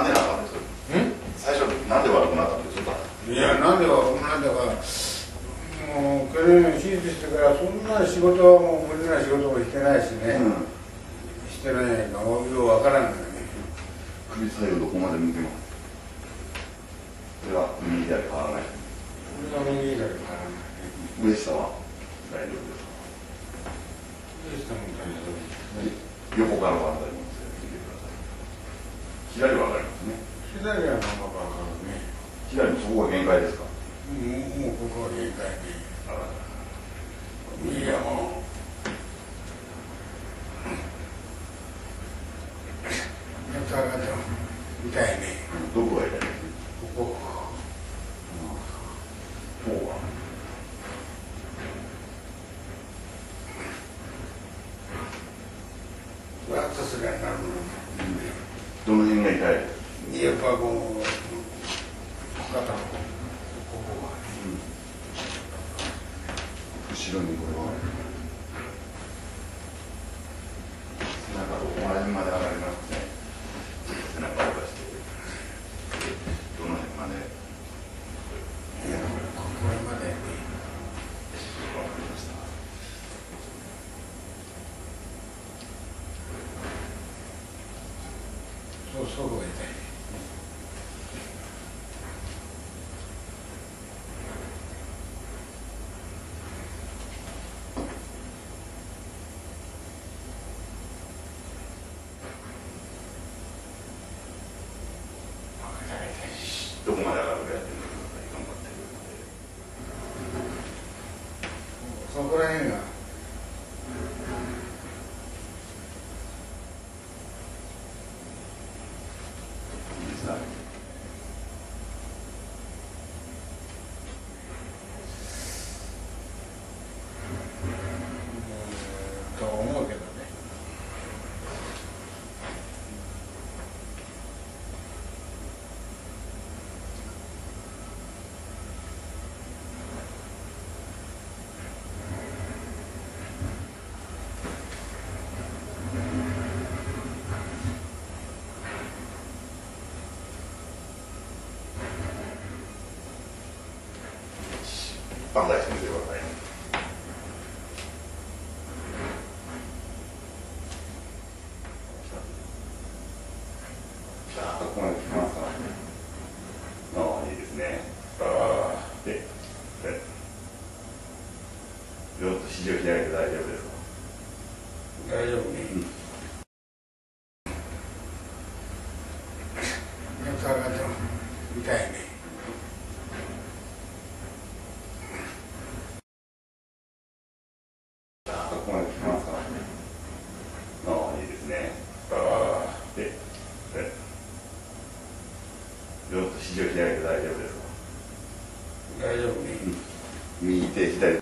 なでなかったん最初なんで悪くなったんですか？いやなんで悪くなったか？もう去年手術してからそんな仕事はもう無理な仕事もしてないしね、うん、してないやんよう分からんのよね。首左右どこまで向けますそれは右左変わらない。これは右左変わらない。上下は大丈夫ですか？上下も大丈夫横からは大丈夫。左は上がりますね。左はまあまあわかるね。左もそこが限界ですか？もうもうここは限界で。もう。痛いね。どこが痛い？ここうはわっとすりゃなるのどの辺が痛いやっぱこう肩のここは後ろにこれは背中どこら辺まで上がりますね背中を出してどの辺までいやここまでねわかりましたそうそこがいねあ痛い痛いしどこまで上がるかやってみてください頑張ってるそこら辺がいいですかうんと思うけどねバンダイしてみてくださいさあここまで来ますかああいいですね。あでで両手肘を開いて大丈夫ですか？あ大丈夫ね。やつ上がっても痛いねさあここまで来ますかああいいですねあでで両手肘を開いて大丈夫右手左手。